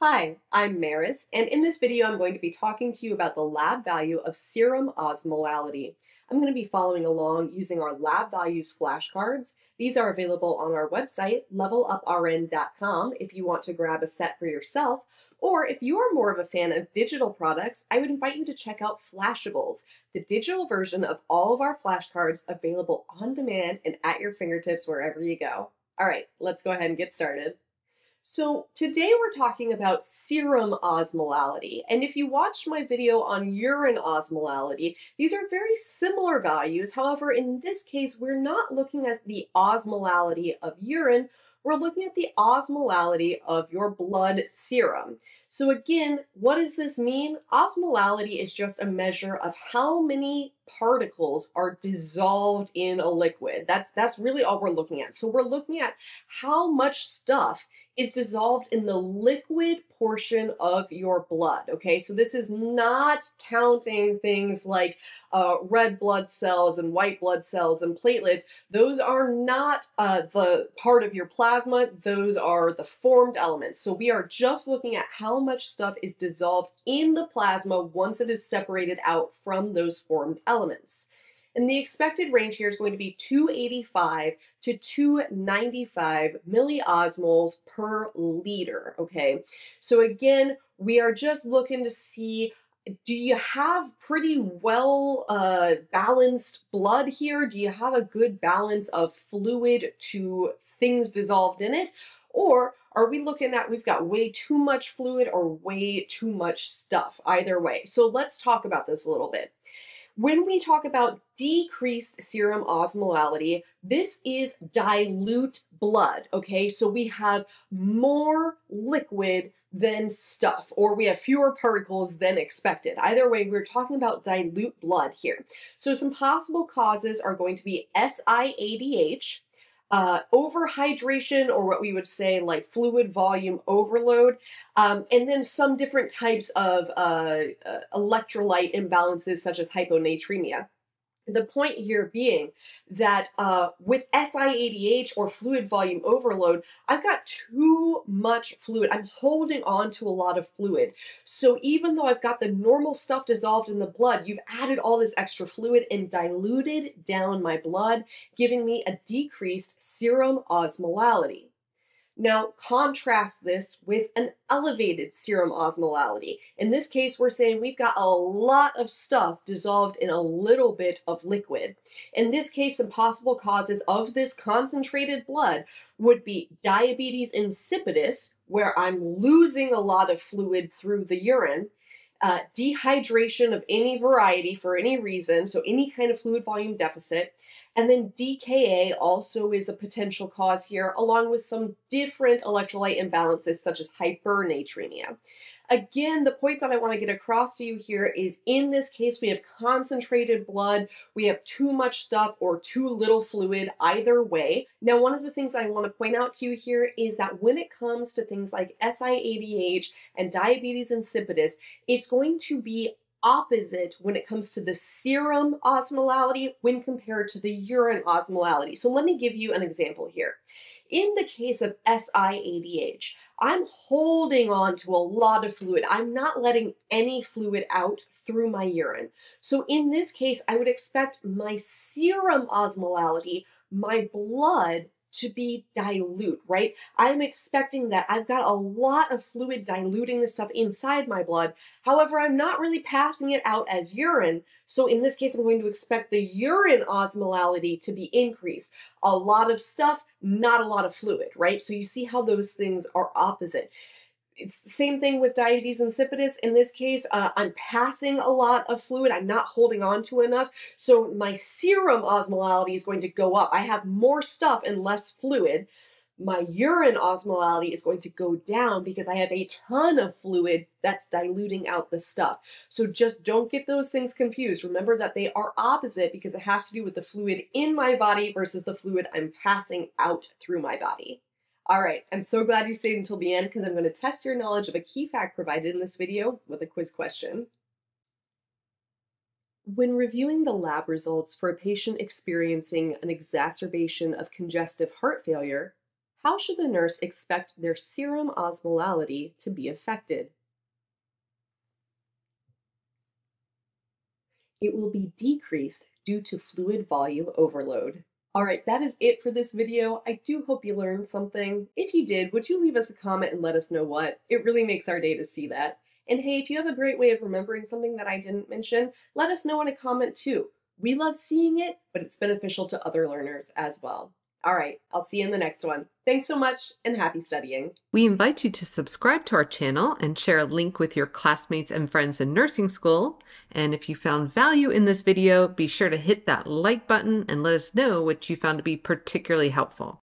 Hi, I'm Meris, and in this video I'm going to be talking to you about the lab value of serum osmolality. I'm going to be following along using our lab values flashcards. These are available on our website, leveluprn.com, if you want to grab a set for yourself, or if you are more of a fan of digital products, I would invite you to check out Flashables, the digital version of all of our flashcards available on demand and at your fingertips wherever you go. All right, let's go ahead and get started. So today we're talking about serum osmolality. And if you watched my video on urine osmolality, these are very similar values. However, in this case, we're not looking at the osmolality of urine, we're looking at the osmolality of your blood serum. So again, what does this mean? Osmolality is just a measure of how many particles are dissolved in a liquid. That's that's really all we're looking at. So we're looking at how much stuff is dissolved in the liquid portion of your blood. Okay, so this is not counting things like uh, red blood cells and white blood cells and platelets. Those are not uh, the part of your plasma, those are the formed elements. So we are just looking at how much stuff is dissolved in the plasma once it is separated out from those formed elements. And the expected range here is going to be 285 to 295 milliosmoles per liter, okay? So again, we are just looking to see do you have pretty well uh, balanced blood here? Do you have a good balance of fluid to things dissolved in it? Or are we looking at we've got way too much fluid or way too much stuff? Either way. So let's talk about this a little bit. When we talk about decreased serum osmolality, this is dilute blood, okay? So we have more liquid than stuff, or we have fewer particles than expected. Either way, we're talking about dilute blood here. So some possible causes are going to be SIADH, uh, overhydration, or what we would say like fluid volume overload, um, and then some different types of uh, uh, electrolyte imbalances, such as hyponatremia. The point here being that uh, with SIADH or fluid volume overload, I've got too much fluid. I'm holding on to a lot of fluid. So even though I've got the normal stuff dissolved in the blood, you've added all this extra fluid and diluted down my blood, giving me a decreased serum osmolality. Now, contrast this with an elevated serum osmolality. In this case, we're saying we've got a lot of stuff dissolved in a little bit of liquid. In this case, some possible causes of this concentrated blood would be diabetes insipidus, where I'm losing a lot of fluid through the urine, uh, dehydration of any variety for any reason, so any kind of fluid volume deficit, and then DKA also is a potential cause here, along with some different electrolyte imbalances such as hypernatremia. Again, the point that I want to get across to you here is in this case, we have concentrated blood, we have too much stuff or too little fluid, either way. Now, one of the things I want to point out to you here is that when it comes to things like SIADH and diabetes insipidus, it's going to be opposite when it comes to the serum osmolality when compared to the urine osmolality. So let me give you an example here. In the case of SIADH, I'm holding on to a lot of fluid. I'm not letting any fluid out through my urine. So in this case, I would expect my serum osmolality, my blood, to be dilute, right? I'm expecting that I've got a lot of fluid diluting the stuff inside my blood. However, I'm not really passing it out as urine. So in this case, I'm going to expect the urine osmolality to be increased. A lot of stuff, not a lot of fluid, right? So you see how those things are opposite it's the same thing with diabetes insipidus. In this case, uh, I'm passing a lot of fluid. I'm not holding on to enough. So my serum osmolality is going to go up. I have more stuff and less fluid. My urine osmolality is going to go down because I have a ton of fluid that's diluting out the stuff. So just don't get those things confused. Remember that they are opposite because it has to do with the fluid in my body versus the fluid I'm passing out through my body. All right, I'm so glad you stayed until the end because I'm going to test your knowledge of a key fact provided in this video with a quiz question. When reviewing the lab results for a patient experiencing an exacerbation of congestive heart failure, how should the nurse expect their serum osmolality to be affected? It will be decreased due to fluid volume overload. All right, that is it for this video. I do hope you learned something. If you did, would you leave us a comment and let us know what? It really makes our day to see that. And hey, if you have a great way of remembering something that I didn't mention, let us know in a comment too. We love seeing it, but it's beneficial to other learners as well. All right, I'll see you in the next one. Thanks so much and happy studying. We invite you to subscribe to our channel and share a link with your classmates and friends in nursing school. And if you found value in this video, be sure to hit that like button and let us know what you found to be particularly helpful.